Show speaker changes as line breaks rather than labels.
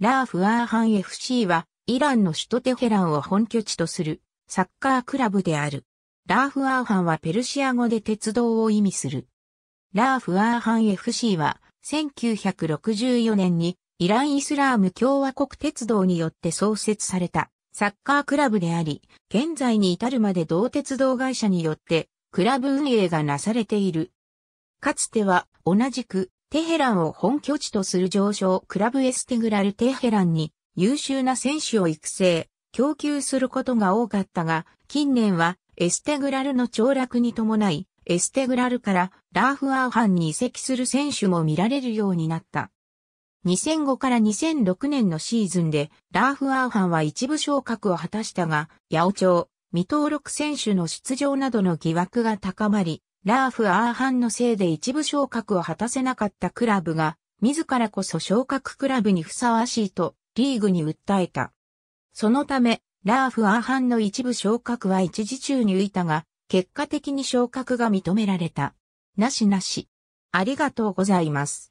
ラーフアーハン FC は、イランの首都テヘランを本拠地とする、サッカークラブである。ラーフアーハンはペルシア語で鉄道を意味する。ラーフアーハン FC は、1964年に、イランイスラーム共和国鉄道によって創設された、サッカークラブであり、現在に至るまで同鉄道会社によって、クラブ運営がなされている。かつては、同じく、テヘランを本拠地とする上昇クラブエステグラルテヘランに優秀な選手を育成、供給することが多かったが、近年はエステグラルの凋落に伴い、エステグラルからラーフアーハンに移籍する選手も見られるようになった。2005から2006年のシーズンで、ラーフアーハンは一部昇格を果たしたが、八百長、未登録選手の出場などの疑惑が高まり、ラーフ・アーハンのせいで一部昇格を果たせなかったクラブが、自らこそ昇格クラブにふさわしいと、リーグに訴えた。そのため、ラーフ・アーハンの一部昇格は一時中に浮いたが、結果的に昇格が認められた。なしなし。ありがとうございます。